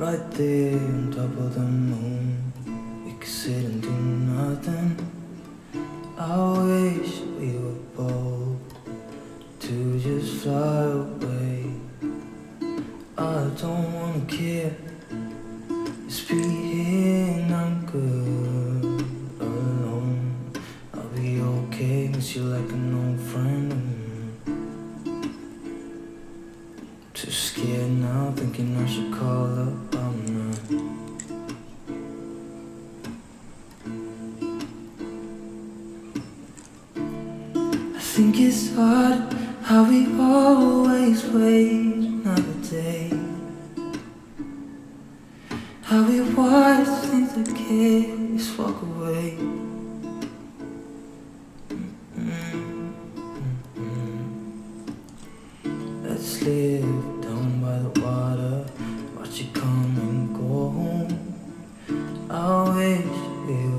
Right there on top of the moon, we could sit and do nothing. I wish we were bold to just fly away. I don't wanna care. Just be here I'm good alone. I'll be okay, miss you like an old friend. Too scared now, thinking I should call up. Think it's hard how we always wait another day. How we watch things that kids walk away. Mm, mm, mm. Let's live down by the water, watch it come and go home. I wish were